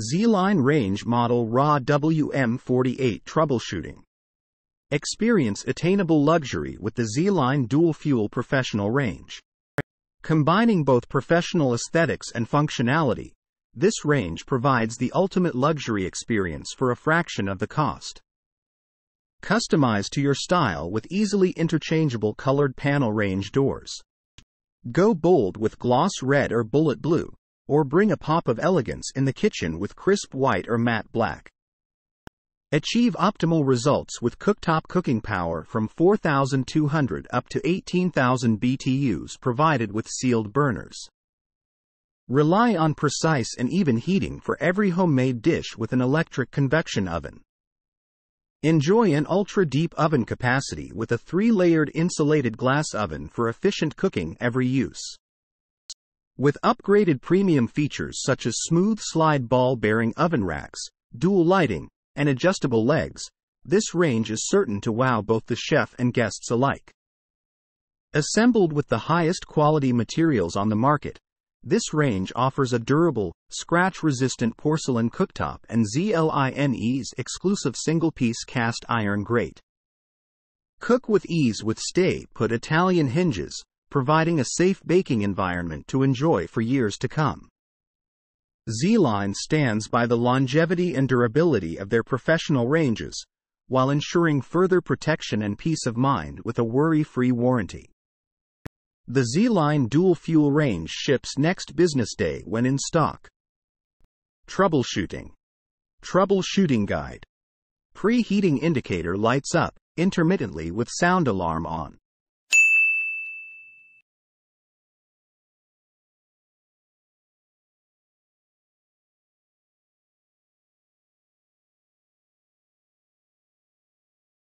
ZLINE Range Model RA WM48 Troubleshooting. Experience attainable luxury with the ZLINE Dual Fuel Professional Range. Combining both professional aesthetics and functionality, this range provides the ultimate luxury experience for a fraction of the cost. Customize to your style with easily interchangeable colored panel range doors. Go bold with gloss red or bullet blue, or bring a pop of elegance in the kitchen with crisp white or matte black. Achieve optimal results with cooktop cooking power from 4,200 up to 18,000 BTUs provided with sealed burners. Rely on precise and even heating for every homemade dish with an electric convection oven. Enjoy an ultra deep oven capacity with a three layered insulated glass oven for efficient cooking every use. With upgraded premium features such as smooth slide ball bearing oven racks, dual lighting, and adjustable legs, this range is certain to wow both the chef and guests alike. Assembled with the highest quality materials on the market, this range offers a durable, scratch resistant porcelain cooktop and ZLINE's exclusive single piece cast iron grate. Cook with ease with stay put Italian hinges, providing a safe baking environment to enjoy for years to come. ZLINE stands by the longevity and durability of their professional ranges, while ensuring further protection and peace of mind with a worry-free warranty. The ZLINE dual fuel range ships next business day when in stock. Troubleshooting. Troubleshooting guide. Preheating indicator lights up intermittently with sound alarm on.